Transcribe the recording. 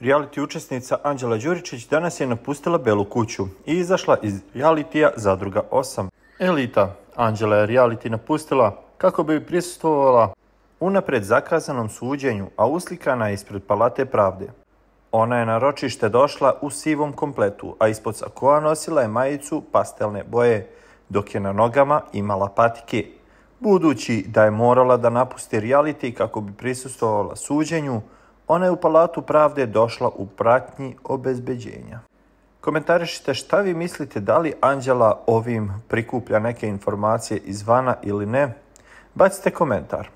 Reality učesnica Anđela Đuričić danas je napustila Belu kuću i izašla iz realitija Zadruga 8. Elita Anđela je reality napustila kako bi prisustvovala unapred zakazanom suđenju, a uslikana je ispred Palate pravde. Ona je na ročište došla u sivom kompletu, a ispod sakoa nosila je majicu pastelne boje, dok je na nogama imala patike. Budući da je morala da napusti reality kako bi prisustvovala suđenju, ona je u Palatu pravde došla u pratnji obezbeđenja. Komentarišite šta vi mislite da li Anđela ovim prikuplja neke informacije izvana ili ne? Bacite komentar.